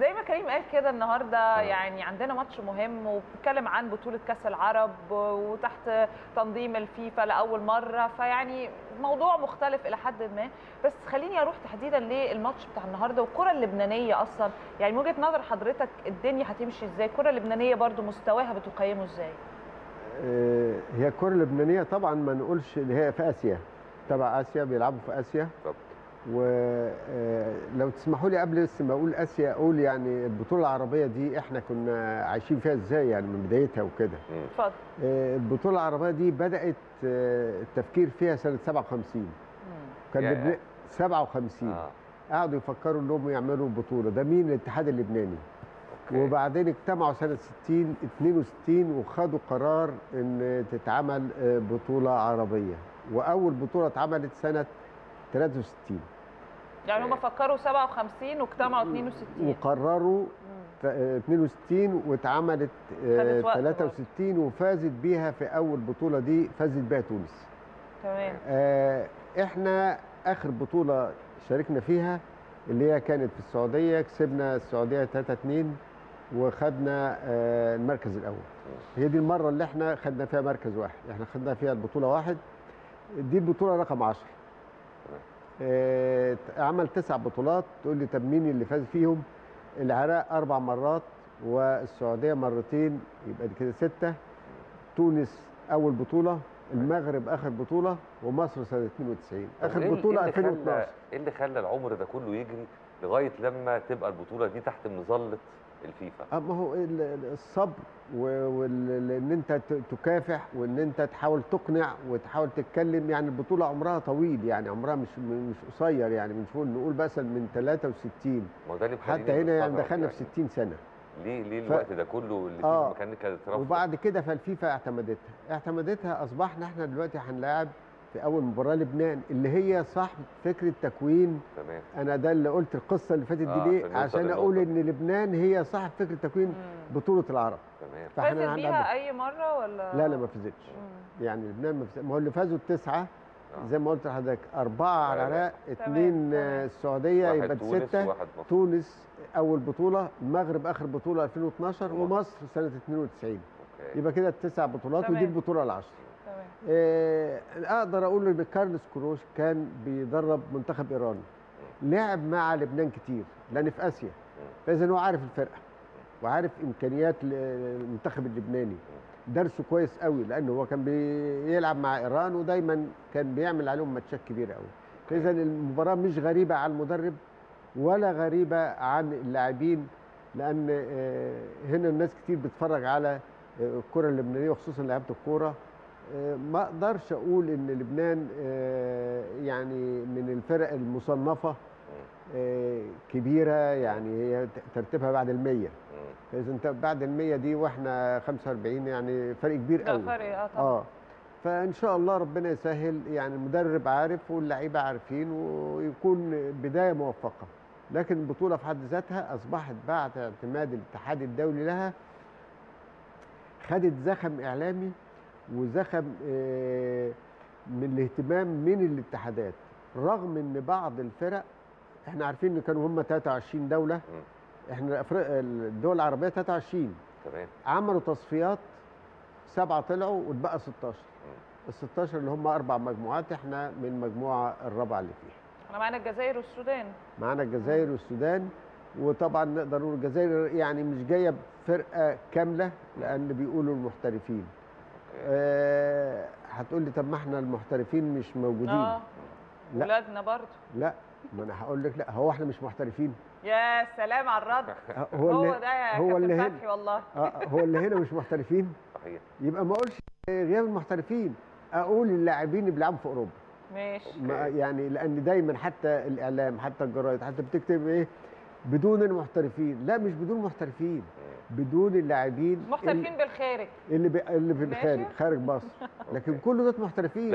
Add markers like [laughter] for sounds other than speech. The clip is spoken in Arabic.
زي ما كريم قال كده النهارده يعني عندنا ماتش مهم وبنتكلم عن بطولة كأس العرب وتحت تنظيم الفيفا لأول مرة فيعني موضوع مختلف إلى حد ما. بس خليني أروح تحديدا للماتش بتاع النهارده والكرة اللبنانية أصلا. يعني من وجهة نظر حضرتك الدنيا هتمشي إزاي؟ الكرة اللبنانية برضو مستواها بتقيمه إزاي؟ آه، هي الكرة اللبنانية طبعا ما نقولش إن هي في آسيا. تبع آسيا بيلعبوا في آسيا. بالظبط. ولو تسمحوا لي قبل بس ما أقول آسيا أقول يعني البطولة العربية دي إحنا كنا عايشين فيها إزاي يعني من بدايتها وكده. اتفضل. آه، البطولة العربية دي بدأت آه، التفكير فيها سنة 57 مم. كان. لبنان 57 آه. قعدوا يفكروا إنهم يعملوا بطولة. ده مين؟ الاتحاد اللبناني. أوكي. وبعدين اجتمعوا سنة 60 62 وخدوا قرار إن تتعمل آه، بطولة عربية. وأول بطولة اتعملت سنة 63 يعني هم فكروا 57 واجتمعوا 62 وقرروا مم. ت- آه، 62 واتعملت آه، وقت 63 وفازت بيها في أول بطولة دي فازت بيها تونس. تمام. آه، إحنا آخر بطولة شاركنا فيها اللي هي كانت في السعودية كسبنا السعودية 3 2 وخدنا آه، المركز الأول. هي دي المرة اللي إحنا خدنا فيها مركز واحد. إحنا خدنا فيها البطولة واحد. دي البطولة رقم 10 آه، عمل تسع بطولات. تقول لي طب مين اللي فاز فيهم؟ العراق أربع مرات والسعودية مرتين يبقى دي كده ستة. تونس أول بطولة المغرب آخر بطولة ومصر سنة 92 طب آخر إيه- إيه اللي 2012 خلى- إيه اللي خلى العمر ده كله يجري؟ لغاية لما تبقى البطولة دي تحت مظلة الفيفا. أه ما هو ال- ال- الصبر وان أنت تكافح وإن أنت تحاول تقنع وتحاول تتكلم. يعني البطولة عمرها طويل يعني عمرها مش مش قصير يعني مش نقول نقول مثلا من 63 ما هو ده اللي مخليني حتى هنا يعني دخلنا في 60 سنة. ليه ليه ف- الوقت ده كله اللي آه. كانت رفض وبعد كده فالفيفا اعتمدتها. اعتمدتها أصبحنا إحنا دلوقتي هنلاعب في أول مباراة لبنان اللي هي صاحب فكرة تكوين. تمام. أنا ده اللي قلت القصة اللي فاتت آه، دي ليه؟ عشان أقول إن لبنان هي صاحب فكرة تكوين مم. بطولة العرب. تمام. فازت هنلعب- بيها أي مرة ولا؟ لا لا ما فازتش. يعني لبنان ما فازتش ما هو اللي فازوا التسعة آه. زي ما قلت لحضرتك أربعة على العراق. اثنين واحد يبقى مصر. تونس أول بطولة المغرب آخر بطولة 2012 ومصر. ومصر سنة 92 okay. يبقى كده التسع بطولات ودي تمام. البطولة العشر تمام. أقدر أقول إن كارلوس كيروش كان بيدرب منتخب إيران. لعب مع لبنان كتير لأن في آسيا. فإذا هو عارف الفرقة وعارف إمكانيات المنتخب اللبناني. درسه كويس قوي لأنه هو كان بيلعب مع إيران ودايما كان بيعمل عليهم ماتشات كبيرة قوي. فإذا المباراة مش غريبة على المدرب ولا غريبة عن اللاعبين لأن آه، هنا الناس كتير بتتفرج على آه، الكرة اللبنانية وخصوصا لعيبة الكورة. آه، ما أقدرش أقول إن لبنان آه، يعني من الفرق المصنفة آه، كبيرة يعني هي ترتيبها بعد المية. مم. فاذا أنت بعد المية دي وإحنا 45 يعني فرق كبير ده قوي. فرق آه طبعا. آه. فإن شاء الله ربنا يسهل يعني المدرب عارف واللعيبة عارفين ويكون بداية موفقة. لكن البطولة في حد ذاتها أصبحت بعد اعتماد الاتحاد الدولي لها خدت زخم إعلامي وزخم آه، من الاهتمام من الاتحادات. رغم إن بعض الفرق إحنا عارفين إن كانوا هم 23 دولة. إحنا الدول العربية 23 تمام. عملوا تصفيات سبعة طلعوا واتبقى 16 ال 16 اللي هم أربع مجموعات إحنا من المجموعه الرابعة اللي فيها. إحنا معانا الجزائر والسودان. معانا الجزائر والسودان وطبعا نقدر نقول الجزائر يعني مش جاية بفرقة كاملة لأن بيقولوا المحترفين. أه هتقول لي طب ما إحنا المحترفين مش موجودين. آه لا. ولادنا برضو لا ما أنا هقول لك لا هو إحنا مش محترفين. يا سلام على الرد. آه، [laughs] هو, هو اللي ده يا هو كابتن اللي هنا. فتحي والله. آه، هو اللي هنا مش محترفين. صحيح. يبقى ما اقولش غياب المحترفين. أقول اللاعبين اللي بيلعبوا في اوروبا. ماشي. ما يعني لأن دايما حتى الاعلام حتى الجرايد حتى بتكتب إيه؟ بدون المحترفين. لا مش بدون محترفين. بدون اللاعبين محترفين بالخارج. اللي بي اللي في. الخارج خارج مصر. لكن كل دول محترفين.